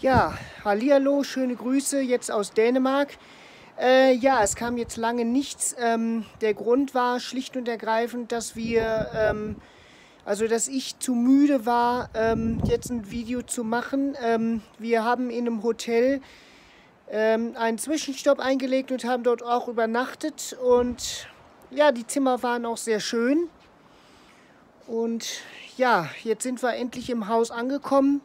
Ja, hallihallo, schöne Grüße jetzt aus Dänemark. Äh, ja, es kam jetzt lange nichts. Ähm, der Grund war schlicht und ergreifend, dass wir, ähm, also dass ich zu müde war, ähm, jetzt ein Video zu machen. Ähm, wir haben in einem Hotel ähm, einen Zwischenstopp eingelegt und haben dort auch übernachtet. Und ja, die Zimmer waren auch sehr schön. Und ja, jetzt sind wir endlich im Haus angekommen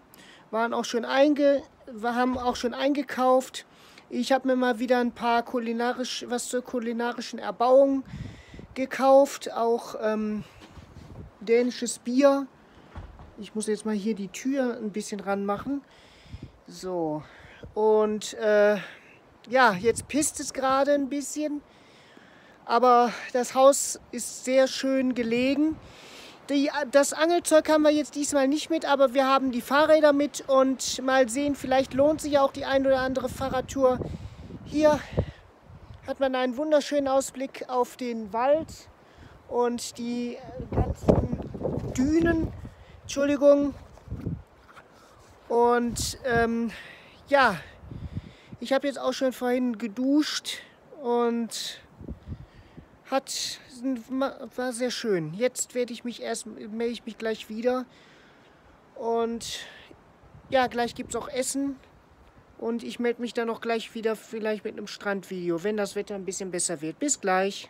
waren auch schon einge, haben auch schon eingekauft. Ich habe mir mal wieder ein paar kulinarisch, was zur kulinarischen Erbauung gekauft, auch ähm, dänisches Bier. Ich muss jetzt mal hier die Tür ein bisschen ranmachen. So, und äh, ja, jetzt pisst es gerade ein bisschen, aber das Haus ist sehr schön gelegen. Die, das Angelzeug haben wir jetzt diesmal nicht mit, aber wir haben die Fahrräder mit und mal sehen, vielleicht lohnt sich auch die ein oder andere Fahrradtour. Hier hat man einen wunderschönen Ausblick auf den Wald und die ganzen Dünen. Entschuldigung. Und ähm, ja, ich habe jetzt auch schon vorhin geduscht und hat, war sehr schön. Jetzt werde ich mich erst, melde ich mich gleich wieder. Und ja, gleich gibt es auch Essen. Und ich melde mich dann auch gleich wieder, vielleicht mit einem Strandvideo, wenn das Wetter ein bisschen besser wird. Bis gleich.